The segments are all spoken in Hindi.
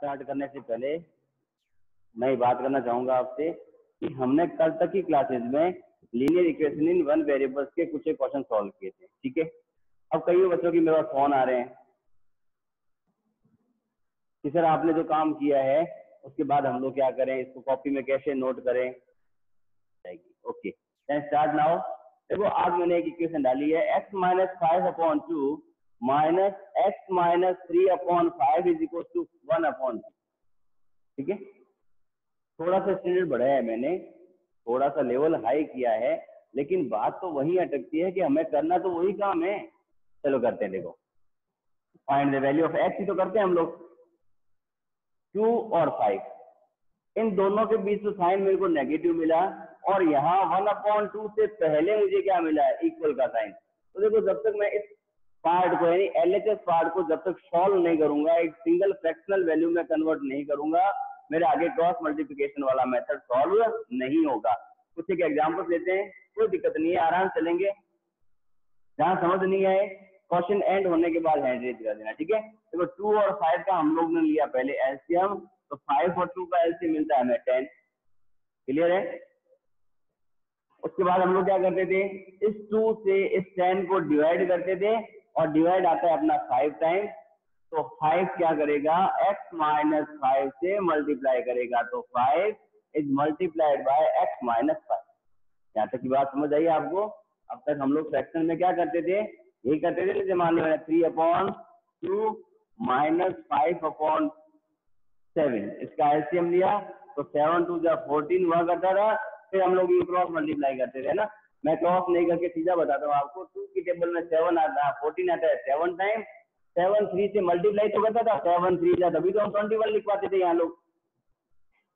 स्टार्ट करने से पहले मैं बात करना चाहूँगा आपसे कि हमने कल तक की क्लासेस में linear equation in one variables के कुछ क्वेश्चन सॉल्व किए थे, ठीक है? अब कई बच्चों की मेरे पास फ़ोन आ रहे हैं कि सर आपने जो काम किया है, उसके बाद हम लोग क्या करें, इसको कॉपी में कैसे नोट करें? ओके स्टार्ट नाउ देखो, आज मैंने एक इक्वेशन डाली है x minus five upon two minus x minus three upon five is equal to one upon ठीक है? थोड़ा सा स्टैंडर्ड बढ़ाया है मैंने, थोड़ा सा लेवल हाई किया है, लेकिन बात तो वही अटकती है कि हमें करना तो वही काम है। चलो करते हैं, देखो। Find the value of x ही तो करते हैं हम लोग। टू और फाइव इन दोनों के बीच तो साइन मेरे को नेगेटिव मिला, और यहाँ वन अपॉन टू से पहले मुझे क्या मिला? है इक्वल का साइन तो देखो, जब तक मैं इस पार्ट को, यानी एल पार्ट को जब तक सॉल्व नहीं करूँगा, एक सिंगल फ्रैक्शनल वैल्यू में कन्वर्ट नहीं करूँगा, मेरे आगे क्रॉस मल्टीप्लिकेशन वाला मेथड सॉल्व नहीं होगा। कुछ एक एग्ज़ाम्पल लेते हैं, कोई दिक्कत नहीं है, आराम चलेंगे जहाँ समझ नहीं आए क्वेश्चन एंड होने के बाद हैंड रेज कर देना, ठीक है? देखो टू और फाइव का हम लोग ने लिया पहले एलसीएम तो फाइव और टू का एलसीएम मिलता है हमें टेन क्लियर है? उसके बाद हम लोग क्या करते थे, इस टू से इस टेन को डिवाइड करते थे और डिवाइड आता है अपना फाइव टाइम तो फाइव क्या करेगा? एक्स माइनस फाइव से मल्टीप्लाई करेगा तो five is multiplied by x minus five यहाँ तक की बात समझ आई आपको? अब तक हम लोग फ्रैक्शन में क्या करते थे? यही करते थे, जैसे मान लो three upon two minus five upon seven इसका एलसीएम लिया तो सेवन टू जब फोर्टीन हुआ करता था, फिर हम लोग ये क्रॉस मल्टीप्लाई करते थे ना? मैं क्रॉस नहीं करके सीधा बताता हूँ आपको टू की टेबल में सेवन आता है फोर्टीन आता है सेवन टाइम सेवन थ्री से मल्टीप्लाई तो करता था सेवन थ्री था, तभी तो हम ट्वेंटी वन लिख पाते थे यहाँ लोग।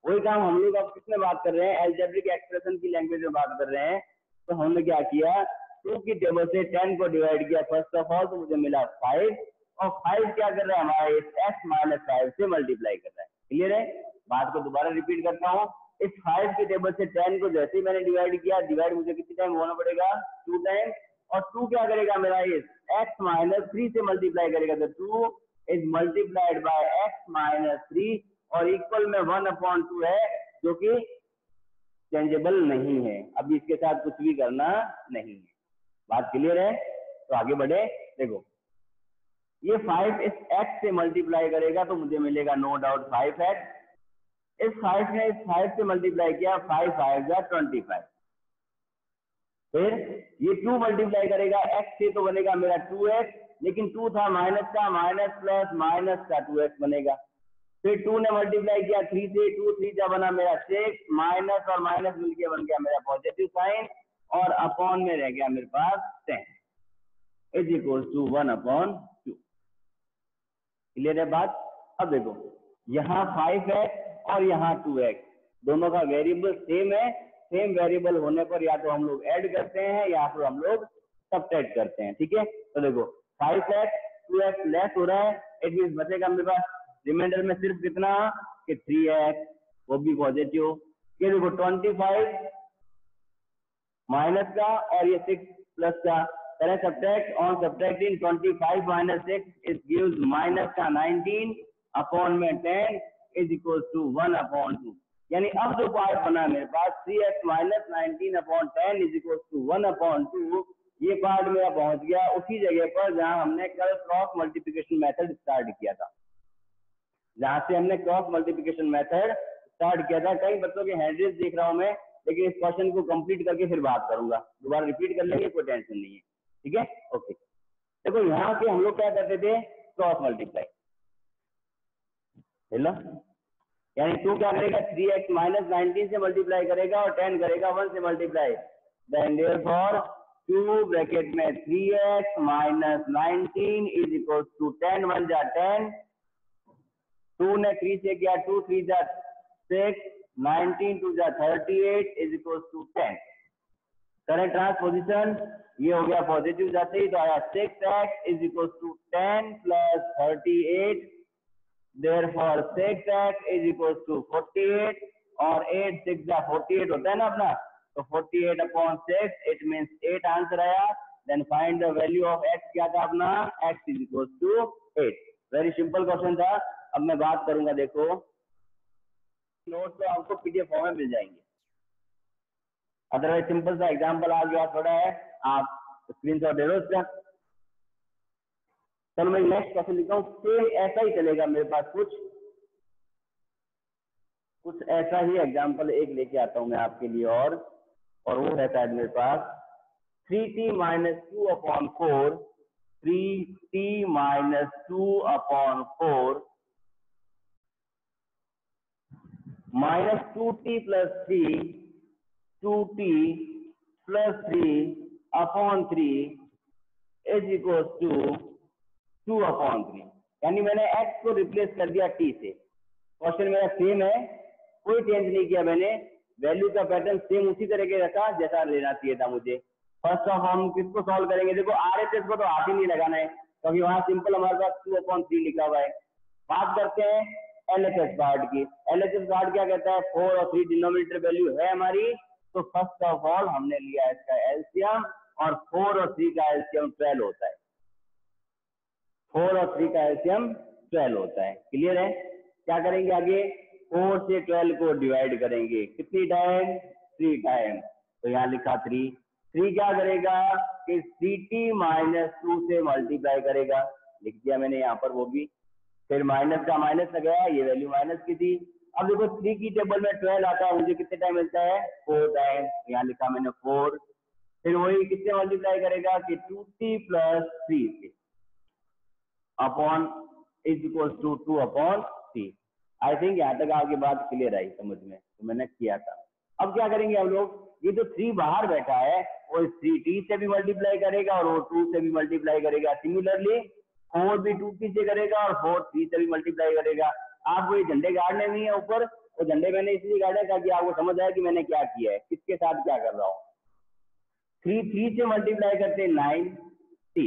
वही काम हम लोग अब किसमें बात कर रहे हैं? एल्जेब्रिक एक्सप्रेशन की लैंग्वेज में बात कर रहे हैं। तो हमने क्या किया? टू की टेबल से टेन को डिवाइड किया। फ़र्स्ट ऑफ़ ऑल तो मुझे मिला फाइव और फाइव क्या कर रहा है? हमारा एक्स माइनस फाइव से मल्टीप्लाई कर रहा है। क्लियर है? बात को दोबारा रिपीट करता हूँ। इस फाइव के टेबल से टेन को जैसे ही मैंने डिवाइड किया डिवाइड मुझे कितने टाइम होना पड़ेगा? टू टाइम और टू क्या करेगा मेरा ये एक्स माइनस थ्री से मल्टीप्लाई करेगा। तो two is multiplied by x minus three और इक्वल में वन अपॉन टू है, जो कि चेंजेबल नहीं है। अभी इसके साथ कुछ भी करना नहीं है। बात क्लियर है? तो आगे बढ़े। देखो, ये फाइव इस एक्स से मल्टीप्लाई करेगा तो मुझे मिलेगा नो डाउट फाइव एक्स इस फाइव ने इस फाइव से मल्टीप्लाई किया फाइव फाइव या ट्वेंटी फाइव फिर ये टू मल्टीप्लाई करेगा एक्स से तो बनेगा मेरा टू एक्स लेकिन टू था माइनस का माइनस प्लस माइनस का टू एक्स बनेगा। फिर टू ने मल्टीप्लाई किया थ्री से टू थ्री का बना मेरा सिक्स माइनस और माइनस मिलके बन गया मेरा पॉजिटिव साइन और अपॉन में रह गया मेरे पास ten is equal to one upon two clear है बात? अब देखो, यहाँ फाइव है और यहाँ टू एक्स दोनों का वेरिएबल सेम है। सेम वेरिएबल होने पर या तो हम लोग ऐड करते हैं या फिर हम लोग सब्ट्रैक्ट करते हैं, ठीक है? तो देखो five x two x less हो रहा है। इट मीन बचेगा मेरे पास। रिमाइंडर में सिर्फ़ कितना? कि थ्री एक्स वो भी पॉजिटिव ये देखो ट्वेंटी फाइव माइनस का और ये सिक्स प्लस का। करें subtract on subtracting twenty five minus six it gives minus का नाइनटीन अपॉन में ten is equal to one upon two यानी अब जो पार्ट बना मेरे पास three x minus nineteen upon ten is equal to one upon two ये पार्ट मेरा पहुँच गया। उसी जगह पर जहाँ हमने कल क्रॉस मल्टीप्लिकेशन मेथड स्टार्ट किया था। जहाँ से हमने क्रॉस मल्टीप्लिकेशन मेथड स्टार्ट किया था। कई बच्चों के हैंडल्स देख रहा हूँ मैं, लेकिन इस क्वेश्चन को कंप्लीट करके फिर बात करूँगा। दोबारा रिपीट कर लेंगे, कोई टेंशन नहीं है। ठीक है? ओके देखो, यहाँ से हम लोग क्या करते थे? क्रॉस मल्टीप्लाई हेलो यानी टू क्या करेगा? थ्री एक्स माइनस नाइनटीन से मल्टीप्लाई करेगा और टेन करेगा, वन से multiply. Then therefore two bracket में three x minus nineteen is equal to ten one जा टेन। टू ने थ्री से किया टू, थ्री जा सिक्स, नाइनटीन टू जा thirty eight is equal to ten. करें ट्रांसपोजिशन ये हो गया पॉजिटिव जाते ही तो आया six x is equal to ten plus thirty eight therefore 6x is equals to 48 और 8 6 जा 48 होता है ना अपना? तो 48 upon 6 it means 8 आंसर आया। Then find the value of x क्या था अपना? x is equals to 8 very simple question था। अब मैं बात करूँगा, देखो। नोट तो आपको पीडीएफ फॉर्म में मिल जाएँगे। अदरवाइज़ सिंपल सा एग्ज़ाम्पल आ गया थोड़ा है। आप स्क्रीन शॉट दे इसका। चलो मैं नेक्स्ट क्वेश्चन लिखता हूँ? सेम ऐसा ही चलेगा मेरे पास कुछ। कुछ ऐसा ही एग्ज़ाम्पल एक लेके आता हूँ मैं आपके लिए और। और वो है शायद मेरे पास। Three t minus two upon four three t minus two upon four minus two t plus three two t plus three upon three is equal to two upon three यानी मैंने एक्स को रिप्लेस कर दिया टी से। क्वेश्चन मेरा सेम है। कोई चेंज नहीं किया मैंने। वैल्यू का पैटर्न सेम उसी तरह के रखा जैसा लेना चाहिए था मुझे। फ़र्स्ट ऑफ़ हम किसको सॉल्व करेंगे? देखो आर एच एस को तो हाथ ही नहीं लगाना है, क्योंकि वहाँ सिंपल हमारे पास टू अपॉन थ्री लिखा हुआ है। बात करते हैं एल एच एस पार्ट की। एल एच एस पार्ट क्या कहता है? फोर और थ्री डिनोमिनेटर वैल्यू है हमारी। तो फ़र्स्ट ऑफ़ ऑल हमने लिया इसका एल्सियम और फोर और थ्री का एल्सियम ट्वेल्व होता है। फोर और थ्री का एल्सियम ट्वेल्व होता है। क्लियर है? क्या करेंगे आगे? फोर से ट्वेल्व को डिवाइड करेंगे। कितनी टाइम थ्री टाइम तो यहाँ लिखा थ्री। थ्री क्या करेगा? कि सी टी माइनस टू से मल्टीप्लाई करेगा। लिख दिया मैंने यहाँ पर वो भी। फिर माइनस का माइनस लगाया ये वैल्यू माइनस की थी। अब देखो थ्री की टेबल में ट्वेल्व आता है। मुझे कितने टाइम मिलता है? फोर टाइम यहाँ लिखा मैंने फोर फिर वही कितने मल्टीप्लाई करेगा? कि टू टी प्लस थ्री से। Upon is equal to two upon see I think यहाँ तक आपकी बात क्लियर आई समझ में तो मैंने किया था। अब क्या करेंगे हम लोग? ये जो थ्री बाहर बैठा है, वो थ्री टी से भी मल्टीप्लाई करेगा और वो टू से भी मल्टीप्लाई करेगा। सिमिलरली फोर भी टू टी से करेगा और फोर थ्री से भी मल्टीप्लाई करेगा। आपको ये झंडे गाड़ने नहीं है ऊपर वो झंडे मैंने इसलिए गाड़े ताकि आपको समझ आए कि मैंने क्या किया है। किसके साथ क्या कर रहा हूँ? थ्री थ्री से मल्टीप्लाई करते नाइन टी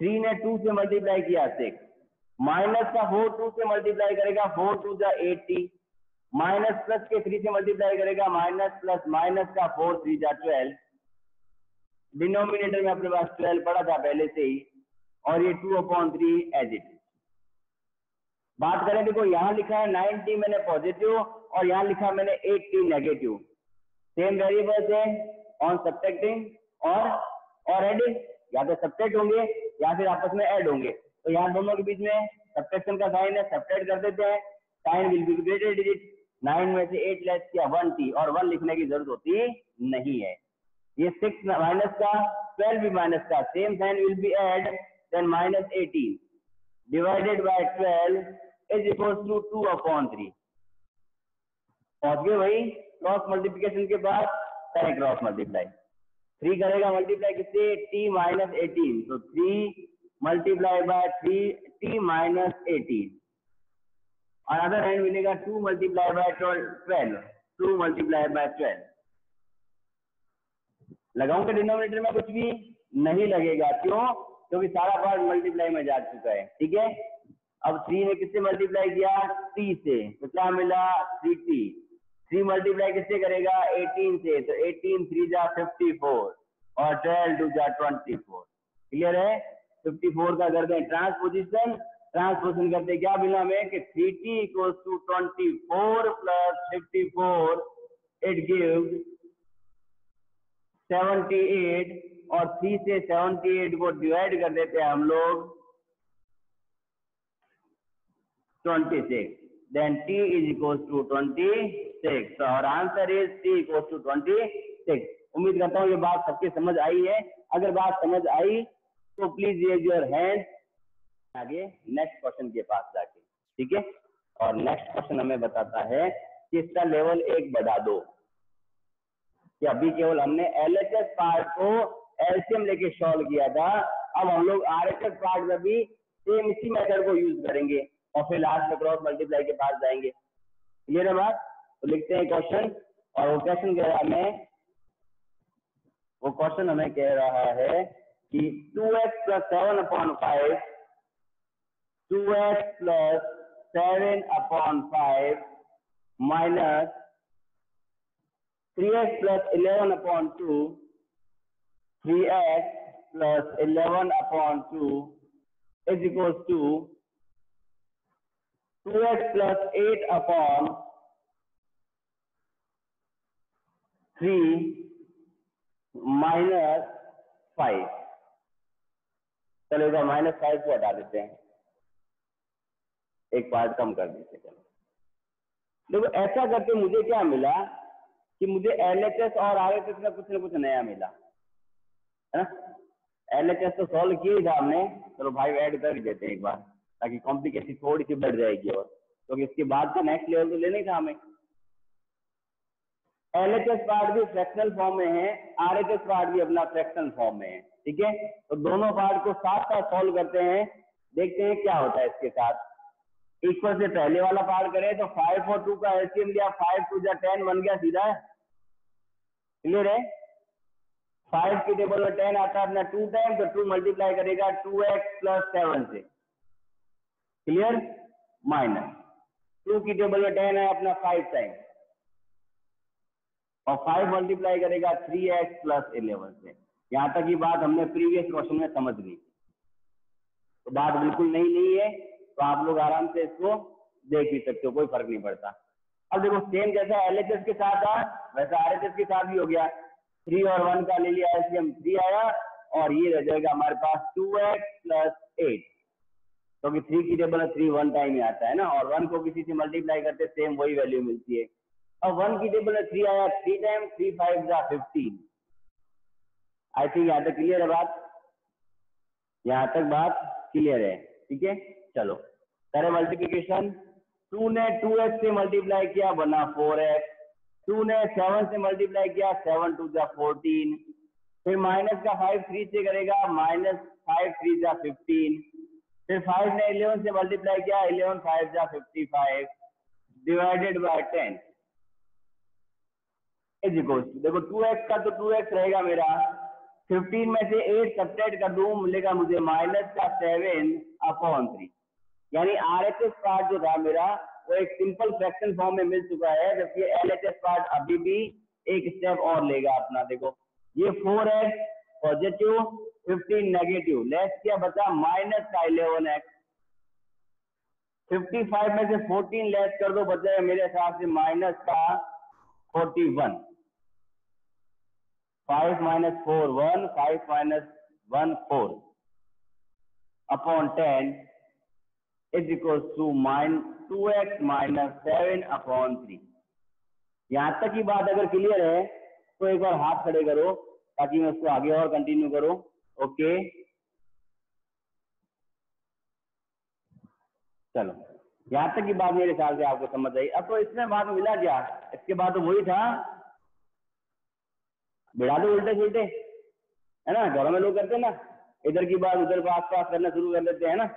थ्री ने टू से मल्टीप्लाई किया, सिक्स। माइनस का फोर टू से मल्टीप्लाई करेगा, फोर टू जा एटी। माइनस प्लस के थ्री से मल्टीप्लाई करेगा, माइनस प्लस माइनस का फोर थ्री जा ट्वेल्व। डिनोमिनेटर में अपने पास ट्वेल्व पड़ा था पहले से ही, और ये two upon three as it बात करें, देखो, यहाँ लिखा है नाइनटी मैंने पॉजिटिव और यहाँ लिखा मैंने एट्टी नेगेटिव सेम वेरिएबल्स है ऑन सब्ट्रैक्टिंग और और एडिंग या तो सब्ट्रैक्ट होंगे या फिर आपस में ऐड होंगे। तो यहाँ दोनों के बीच में सब्ट्रैक्शन का साइन है सब्ट्रैक्ट कर देते हैं। Sign will be greater digit nine में से एट लेस किया वन टी और वन लिखने की ज़रूरत होती नहीं है। ये सिक्स माइनस का ट्वेल्व भी माइनस का same sign will be add then minus eighteen divided by twelve is equal to two upon three पहुँच गए वही क्रॉस मल्टीप्लीकेशन के बाद करें क्रॉस मल्टीप्लाई थ्री करेगा मल्टीप्लाई किससे? टी माइनस एटीन तो three multiply by three t minus eighteen और अदर हैंड मिलेगा two multiply by twelve two multiply by twelve लगाऊँगा डिनोमिनेटर में कुछ भी? नहीं लगेगा. क्यों? क्योंकि सारा पार्ट मल्टीप्लाई में जा चुका है. ठीक है? अब थ्री ने किससे मल्टीप्लाई किया? टी से. तो क्या मिला? थ्री टी थ्री मल्टीप्लाई किससे करेगा? एटीन से। तो एटीन, थ्री जा फिफ्टी फोर और ट्वेल्व, टू जा ट्वेंटी फोर। क्लियर है? फिफ्टी फोर का कर दें ट्रांसपोजिशन। ट्रांसपोजिशन करते क्या मिला हमें कि three t equal to twenty four plus fifty four it give seventy eight और थ्री से सेवेंटी एट को डिवाइड कर देते हैं हम लोग twenty six. Then t is equal to twenty और answer is t equal to twenty उम्मीद करता हूँ ये बात सबके समझ आई है। अगर बात समझ आई तो प्लीज़ रेज योर हैंड आगे नेक्स्ट क्वेश्चन के पास जाके। ठीक है? और नेक्स्ट क्वेश्चन हमें बताता है कि इसका लेवल एक बढ़ा दो। कि अभी केवल हमने एल एच एस पार्ट को एल्सियम लेके सॉल्व किया था। अब हम लोग आर एच एस पार्ट में भी सेम इसी मेथड को यूज़ करेंगे। और फिर लास्ट में क्रॉस मल्टीप्लाई के पास जाएँगे। क्लियर है बात तो लिखते हैं क्वेश्चन और वो क्वेश्चन कह रहा हमें वो क्वेश्चन हमें कह रहा है कि two x plus seven upon five two x plus seven upon five minus three x plus eleven upon two three x plus eleven upon two is equal to two x plus eight upon three minus five चलो माइनस फाइव को हटा देते हैं। एक पार्ट कम कर देते चलो। देखो, ऐसा करके मुझे क्या मिला कि मुझे एल एच एस और आर एच एस में कुछ ना कुछ नया मिला। है ना? एल एच एस तो सॉल्व किया ही था हमने। चलो भाई ऐड कर देते हैं एक बार। ताकि कॉम्प्लिकेशन थोड़ी सी बढ़ जाएगी और, क्योंकि तो इसके बाद का नेक्स्ट लेवल तो लेने था हमें। एल एच एस पार्ट भी फ्रैक्शनल फॉर्म में है आर एच एस पार्ट भी अपना फ्रैक्शनल फॉर्म में है, ठीक है? तो दोनों पार्ट को साथ साथ सॉल्व करते हैं, देखते हैं क्या होता है इसके साथ। इक्वल से पहले वाला पार्ट करें तो फाइव और टू का एलसीएम लिया फाइव टू जा टेन बन गया सीधा। क्लियर है? फाइव की टेबल में टेन आता है, अपना टू टाइम तो टू मल्टीप्लाई करेगा टू एक्स प्लस सेवन से। क्लियर माइनस टू की टेबल में टेन है, अपना फाइव टाइम और फाइव मल्टीप्लाई करेगा थ्री एक्स प्लस इलेवन से। यहाँ तक की बात हमने प्रीवियस क्वेश्चन में समझ ली तो बात बिल्कुल नहीं नहीं है तो आप लोग आराम से इसको देख भी सकते हो, कोई फ़र्क नहीं पड़ता। अब देखो सेम जैसा एलएचएस के साथ था, वैसा आरएचएस के साथ भी हो गया। थ्री और वन का ले लिया एलसीएम थ्री आया, और ये रह जाएगा हमारे पास टू एक्स प्लस एट क्योंकि थ्री की टेबल थ्री वन टाइम ही आता है ना, और वन को किसी से मल्टीप्लाई करते सेम वही वैल्यू मिलती है। अब वन की टेबल में थ्री आया थ्री टाइम थ्री फाइव जा फिफ्टीन आई थिंक यहाँ तक क्लियर है बात? यहाँ तक बात क्लियर है। ठीक है? चलो। करें मल्टीप्लीकेशन टू ने टू एक्स से मल्टीप्लाई किया, बना फोर एक्स टू ने सेवन से मल्टीप्लाई किया सेवन टू जा फोर्टीन फिर माइनस का फाइव थ्री से करेगा माइनस फाइव थ्री जा फिफ्टीन फिर फाइव ने इलेवन से मल्टीप्लाई किया इलेवन फाइव जा fifty five divided by ten देखो टू एक्स का तो टू एक्स रहेगा मेरा। फिफ्टीन में से एट सब्ट्रैक्ट कर दू, मिलेगा मुझे माइनस का सेवन अपॉन थ्री यानी आर एच एस पार्ट जो था मेरा, वो एक सिंपल फ्रैक्शन फॉर्म में मिल चुका है, जबकि एल एच एस पार्ट अभी भी एक स्टेप और लेगा अपना, देखो। ये four x positive fifteen negative less क्या बचा माइनस का इलेवन एक्स फिफ्टी फाइव में से फोर्टीन लेस कर दो, बचा मेरे हिसाब से माइनस का forty one five minus four one five minus one four upon ten is to to min 2x minus 7 upon 3 यहाँ तक की बात अगर क्लियर है तो एक बार हाथ खड़े करो, ताकि मैं उसको आगे और कंटिन्यू करो। ओके। चलो। यहाँ तक की बात मेरे ख्याल से आपको समझ आई। अब तो इसमें बात मिला क्या? इसके बाद तो वही था। बिड़ा दो उल्टे सुलटे है ना? घरों में लोग करते हैं ना। इधर की बात उधर को आस पास करना शुरू कर देते हैं ना?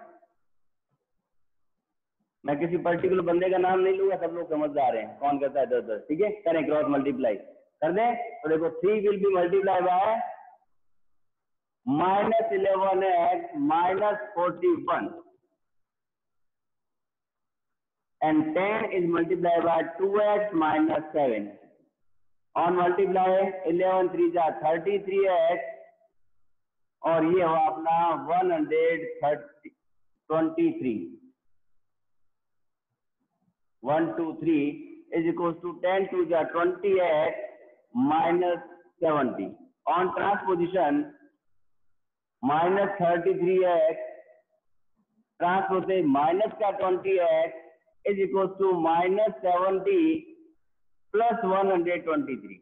मैं किसी पर्टिकुलर बंदे का नाम नहीं लूँगा, सब लोग समझदार हैं। कौन करता है इधर उधर ठीक है? करें क्रॉस मल्टीप्लाई कर दें? तो देखो three will be multiply by minus eleven x minus forty one. And ten is multiply by two x minus seven on multiply eleven three जा थर्टी थ्री एक्स और ये हो अपना one hundred thirty twenty three one two three is equal to ten two जा twenty x minus seventy on transposition minus thirty three x, transfer से माइनस का twenty x, is equal to minus seventy plus one hundred twenty three.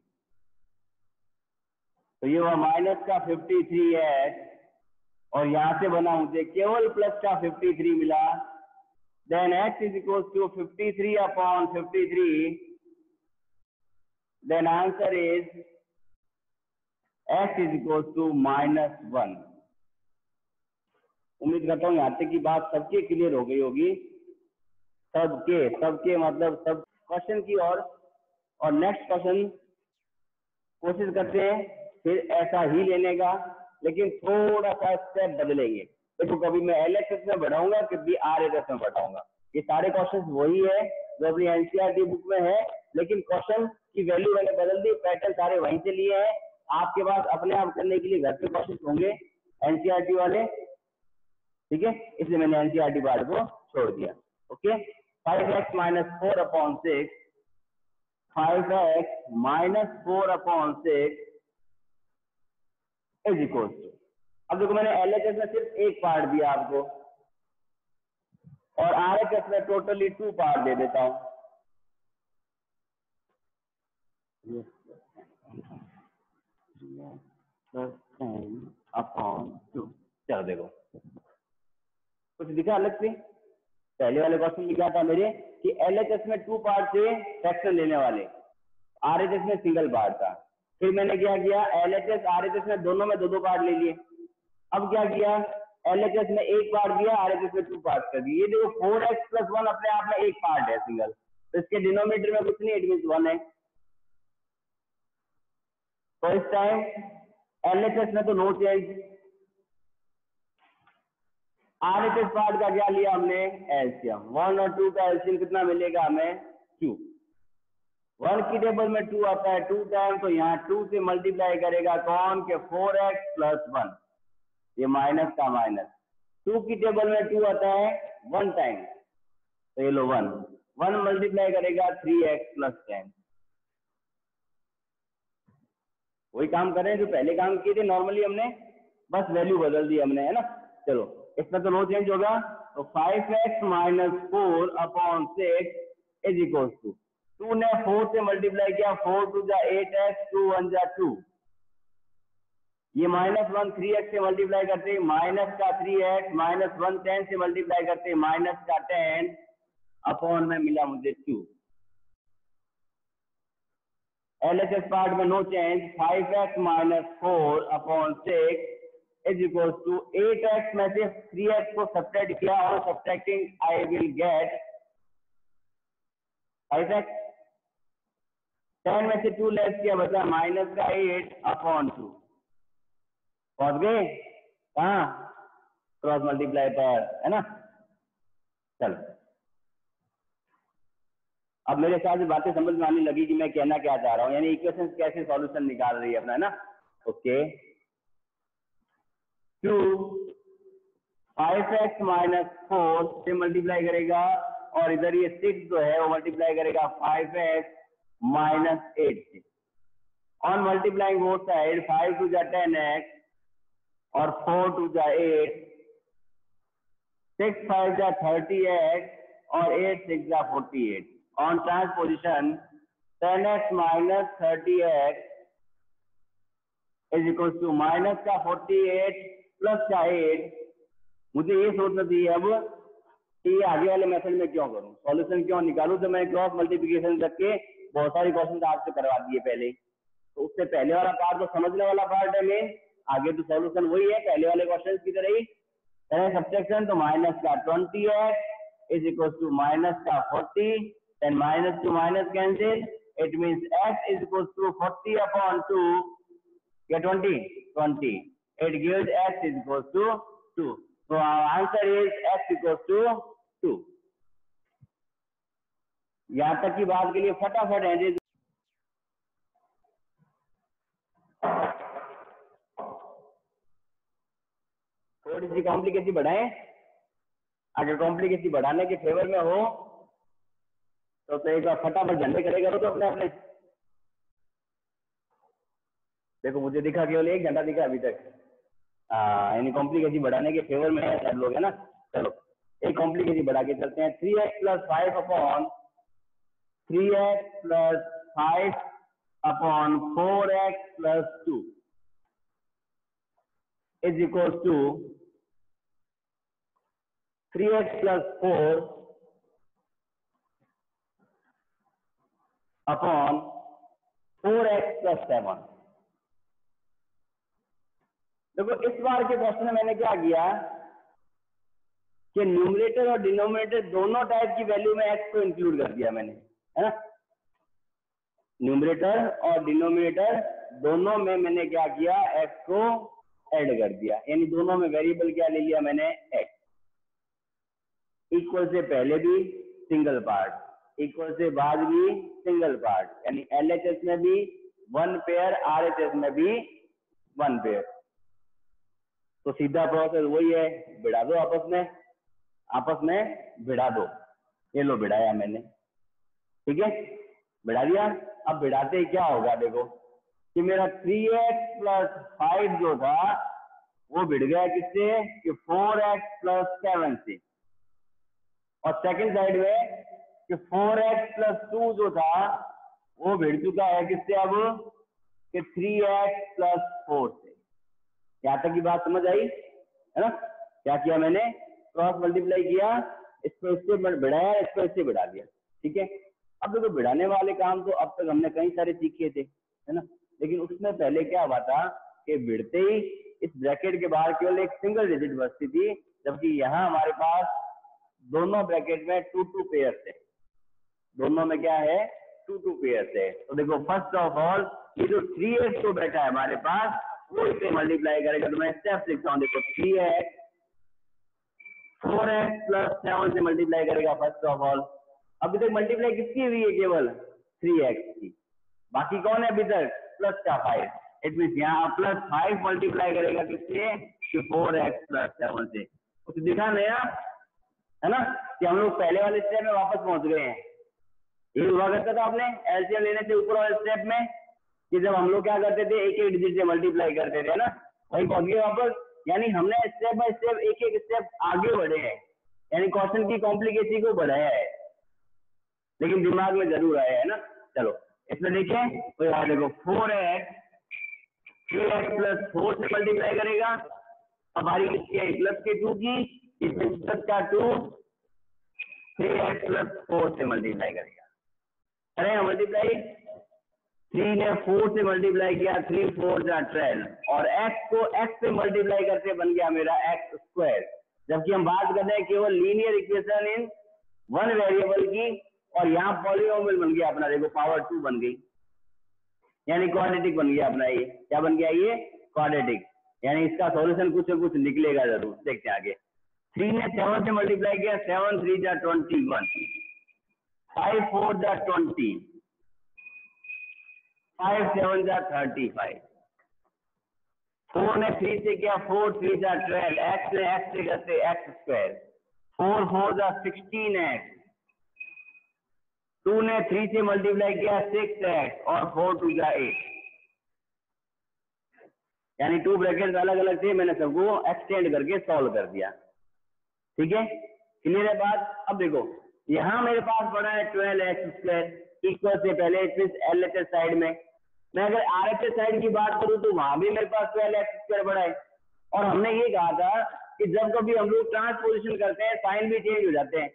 तो ये हुआ माइनस का फिफ्टी थ्री एक्स, और यहाँ से बना मुझे केवल प्लस का फिफ्टी थ्री मिला। Then x is equal to fifty three upon fifty three then answer is x is equal to minus one उम्मीद करता हूँ यहाँ तक की बात सबके क्लियर हो गई होगी। सबके सबके मतलब सब क्वेश्चन की और और नेक्स्ट क्वेश्चन कोशिश करते हैं, फिर ऐसा ही लेने का, लेकिन थोड़ा सा स्टेप बदलेंगे। देखो तो कभी मैं एल में बढ़ाऊँगा कभी आर में बढ़ाऊँगा। ये सारे क्वेश्चन वही है, जो अपनी एनसीआरटी बुक में है, लेकिन क्वेश्चन की वैल्यू मैंने बदल दी पैटर्न सारे वहीं से लिए हैं। आपके पास अपने आप करने के लिए घर पे क्वेश्चन होंगे एनसीआरटी वाले। ठीक है? इसलिए मैंने एनसीआरटी पार्ट को छोड़ दिया। Okay five x minus four upon six five x minus four upon six is equal to अब देखो मैंने एल में सिर्फ़ एक पार्ट दिया आपको। और आर एच एस में टोटली टू पार्ट दे देता हूँ। अपॉन टू चलो देखो। कुछ दिखा अलग से। पहले वाले क्वेश्चन में क्या था मेरे? कि एल एच एस में टू पार्ट थे फ्रैक्शन लेने वाले। आर एच एस में सिंगल पार्ट था। फिर मैंने क्या किया? L H S R H S में दोनों में दो दो पार्ट ले लिए। अब क्या किया? एल एच एस में एक पार्ट दिया आर एच एस में टू पार्ट कर दिए। ये देखो फोर एक्स प्लस वन अपने आप में एक पार्ट है सिंगल तो इसके डिनोमीटर में कुछ नहीं इट मीन वन है। तो इस टाइम एल एच एस में तो no change R H S part का क्या लिया हमने एल्सियम वन और टू का एल्सियम कितना मिलेगा हमें? क्यू वन की टेबल में टू आता है टू टाइम तो यहाँ टू से मल्टीप्लाई करेगा कौन? के फोर एक्स प्लस वन ये माइनस का माइनस टू की टेबल में टू आता है वन टाइम तो ये लो वन वन मल्टीप्लाई करेगा थ्री एक्स प्लस टेन वही काम कर जो पहले काम किए थे नॉर्मली हमने बस वैल्यू बदल दी हमने, है ना? चलो. इसमें तो नो चेंज होगा। तो five x minus four upon six is equal to two ने फोर से मल्टीप्लाई किया फोर टू जा एट एक्स टू वन जा टू ये माइनस वन थ्री एक्स से मल्टीप्लाई करते हैं माइनस का three x minus one ten से मल्टीप्लाई करते हैं माइनस का टेन अपॉन में मिला मुझे two L H S part में no change five x minus four upon six is equal to eight x में से थ्री एक्स को सब्ट्रैक्ट किया और subtracting I will get five x ten में से टू लेस किया बचा माइनस का एट अपॉन टू पहुँच गए? कहा? क्रॉस मल्टीप्लाई पर, है ना? चलो। अब मेरे साथ बातें समझ में आने लगी कि मैं कहना क्या चाह रहा हूँ, यानी इक्वेशन कैसे सॉल्यूशन निकाल रही है अपना, है ना? Okay two five x minus four से मल्टीप्लाई करेगा और इधर ये सिक्स जो है वो मल्टीप्लाई करेगा फाइव एक्स माइनस एट से। On multiplying both side five two जा टेन एक्स और फोर टू जा एट, सिक्स फाइव जा थर्टी एक्स और एट सिक्स जा forty eight. On transposition ten x minus thirty x is equal to minus का फोर्टी एट प्लस एट मुझे ये सोचना चाहिए अब कि ये आगे वाले मेथड में क्यों करूँ? सॉल्यूशन क्यों निकालूं? तो मैं क्रॉस मल्टीप्लिकेशन रख के बहुत सारी क्वेश्चन आपसे करवा दिए पहले। तो उससे पहले वाला पार्ट तो समझने वाला पार्ट है मेन आगे तो सॉल्यूशन वही है, पहले वाले क्वेश्चन की तरह ही। सब्सट्रैक्शन तो माइनस का ट्वेंटी है इज़ इक्वल टू माइनस का forty then minus two minus cancel it means x is equals to 40 upon 2 या 20 20 it gives x is equals to 2 so our answer is x equals to 2 यहाँ तक की बात के लिए फटाफट एंजेज थोड़ी सी कॉम्प्लिकेसी बढ़ाएँ। अगर कॉम्प्लिकेसी बढ़ाने के फेवर में हो तो, तो एक बार फटाफट झंडे खड़े करो तो अपने अपने। देखो मुझे दिखा केवल एक घंटा दिखा अभी तक। यानी कॉम्प्लिकेसी बढ़ाने के फेवर में है सब लोग, है ना? चलो, एक कॉम्प्लिकेसी बढ़ा के चलते हैं। Three x plus five upon three x plus five upon four x plus two is equal to three x plus four upon four x plus seven देखो, इस बार के क्वेश्चन में मैंने क्या किया कि न्यूमरेटर और डिनोमिनेटर दोनों टाइप की वैल्यू में एक्स को इंक्लूड कर दिया मैंने, है ना? न्यूमरेटर और डिनोमिनेटर दोनों में मैंने क्या किया एक्स को ऐड कर दिया। यानी दोनों में वेरिएबल क्या ले लिया मैंने एक्स इक्वल से पहले भी सिंगल पार्ट इक्वल से बाद भी सिंगल पार्ट यानी एलएचएस में भी वन पेयर आरएचएस में भी वन पेयर तो सीधा प्रोसेस वही है, भिड़ा दो आपस में आपस में भिड़ा दो। ये लो भिड़ाया मैंने। ठीक है? बिड़ा दिया? अब भिड़ाते क्या होगा, देखो, कि मेरा थ्री एक्स प्लस फाइव जो था, वो भिड़ गया किससे? कि फोर एक्स प्लस सेवन से। और सेकंड साइड में, कि फोर एक्स प्लस टू जो था, वो भिड़ चुका है किससे अब? कि थ्री एक्स प्लस फोर से। यहाँ तक की बात समझ आई? है ना? क्या किया मैंने? क्रॉस मल्टीप्लाई किया, इसको इससे बढ़ाया, इसको इससे बढ़ा दिया। ठीक है? अब देखो तो बढ़ाने वाले काम तो अब तक हमने कई सारे सीखे थे, है ना? लेकिन उसमें पहले क्या हुआ था कि भिड़ते ही इस ब्रैकेट के बाहर केवल एक सिंगल डिजिट बचती थी, जबकि यहाँ हमारे पास दोनों ब्रैकेट में टू टू पेयर थे। दोनों में क्या है? टू टू पेयर थे। तो देखो फ़र्स्ट ऑफ़ ऑल ये जो थ्री एक्स तो बैठा है हमारे पास मल्टीप्लाई करेगा तो मैं स्टेप लिखता हूँ देखो three x four x plus seven से मल्टीप्लाई करेगा फ़र्स्ट ऑफ़ ऑल अभी तक मल्टीप्लाई किसकी हुई है केवल? थ्री एक्स की। बाकी कौन है अभी तक? प्लस का फाइव इट मीन यहाँ प्लस फाइव मल्टीप्लाई करेगा किससे? फोर एक्स प्लस सेवन से। कुछ दिखा नया? है ना? कि हम लोग पहले वाले स्टेप में वापस पहुँच गए हैं। ये हुआ करता था आपने? एलसीएम लेने से ऊपर वाले स्टेप में? कि जब हम लोग क्या करते थे, एक एक डिजिट से मल्टीप्लाई करते थे ना? वही पहुँच गए वापस। यानी हमने स्टेप बाय स्टेप एक एक स्टेप आगे बढ़े हैं। यानी क्वेश्चन की कॉम्प्लिकेसी को बढ़ाया है। लेकिन दिमाग में ज़रूर आया है ना? चलो, इसमें देखें। तो यहाँ देखो four x three x plus four से मल्टीप्लाई करेगा। हमारी किसकी है? प्लस के टू की। इसमें प्लस का two three x plus four से मल्टीप्लाई करेगा। अरे मल्टीप्लाई थ्री ने फोर से मल्टीप्लाई किया, थ्री, फोर जा ट्वेल्व। और एक्स को एक्स से मल्टीप्लाई करके बन गया मेरा एक्स स्क्वायर जबकि हम बात कर रहे हैं केवल linear equation in one variable की, और यहाँ पॉलिनोमियल बन गया अपना, देखो पावर टू बन गई। यानी क्वाड्रेटिक बन गया अपना ये। क्या बन गया ये? क्वाड्रेटिक यानी इसका सॉल्यूशन कुछ कुछ निकलेगा ज़रूर। देखते हैं आगे। थ्री ने सेवन से मल्टीप्लाई किया सेवन थ्री जा ट्वेंटी वन फाइव फोर जा ट्वेंटी फाइव सेवन जा थर्टी फाइव फोर ने थ्री से किया? फोर थ्री जा ट्वेल्व एक्स ने एक्स से करते एक्स स्क्वायर फोर फोर जा सिक्सटीन एक्स टू ने थ्री से मल्टीप्लाई किया सिक्स एक्स और फोर टू जा एट यानी टू ब्रैकेट अलग अलग थे, मैंने सबको एक्सटेंड करके सॉल्व कर दिया. ठीक है? क्लियर है बात अब देखो, यहाँ मेरे पास पड़ा है ट्वेल्व एक्स स्क्वायर इक्वल से पहले साइड में. मैं अगर आर एच साइड की बात करूँ तो वहाँ भी मेरे पास ट्वेल्व एक्स स्क्वायर बड़ा है। और हमने ये कहा था कि जब कभी हम लोग ट्रांसपोजिशन करते हैं, साइन भी चेंज हो जाते हैं।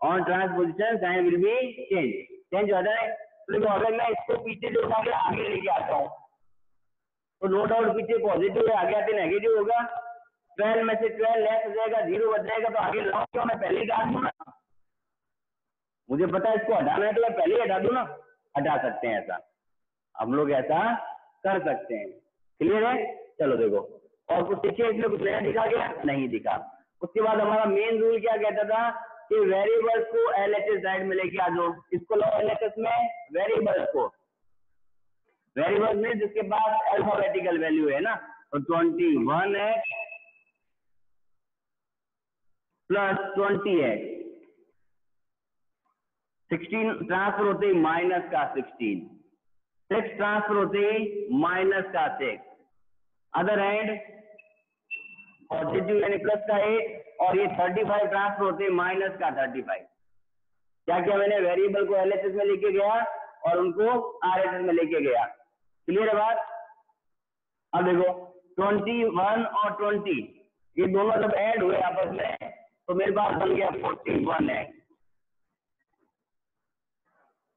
On transposition, sign will be change change हो जाए तो अगर मैं इसको पीछे जो आगे लेके आता हूँ। तो नो डाउट पीछे पॉजिटिव है, आगे आते नेगेटिव होगा। ट्वेल्व में से ट्वेल्व लेस हो जाएगा ज़ीरो बच जाएगा तो आगे लाओ क्यों मैं पहले डाल दूँ ना मुझे पता है इसको हटाना है तो मैं पहले हटा दूँ ना। हटा सकते हैं ऐसा। हम लोग ऐसा कर सकते हैं। क्लियर है? चलो देखो। और कुछ देखिए, इसमें कुछ नया दिखा गया? नहीं दिखा। उसके बाद हमारा मेन रूल क्या कहता था कि वेरिएबल्स को एल एच एस साइड में लेके आ जाओ। इसको लो एल एच एस में वेरिएबल्स को। वेरिएबल्स में जिसके पास अल्फाबेटिकल वैल्यू है ना? तो ट्वेंटी वन है प्लस ट्वेंटी है सिक्सटीन ट्रांसफ़र होते ही माइनस का सिक्सटीन सिक्स ट्रांसफ़र होते माइनस का सिक्स अदर एंड पॉजिटिव यानी प्लस का एट और ये थर्टी फाइव ट्रांसफ़र होते माइनस का थर्टी फाइव क्या क्या मैंने? वेरिएबल को एलएचएस में लेके गया और उनको आरएचएस में लेके गया. क्लियर है बात? अब देखो ट्वेंटी वन और ट्वेंटी ये दोनों जब ऐड हुए आपस में तो मेरे पास बन गया फोर्टी वन है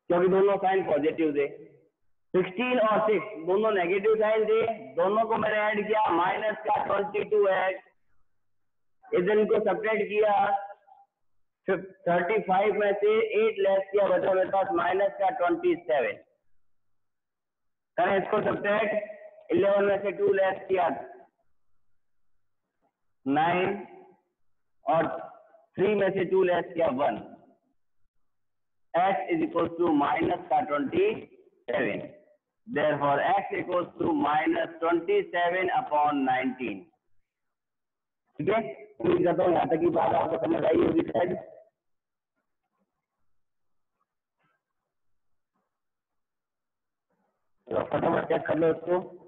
क्योंकि दोनों साइन पॉजिटिव थे. 16 और 6 दोनों नेगेटिव साइन थे, दोनों को मैंने ऐड किया माइनस का 22 है इधर इनको सपरेट किया 35 में से 8 लेस किया, बचा मेरे पास माइनस का 27 करें इसको सपरेट 11 में से टू लेस किया 9 और 3 में से 2 लेस किया 1 x is equal to minus का 27 Therefore, x equals to minus 27 upon 19. ठीक है? उम्मीद करता हूँ यहाँ तक की बात आपको समझ आई होगी शायद। फटाफट चेक कर लो इसको।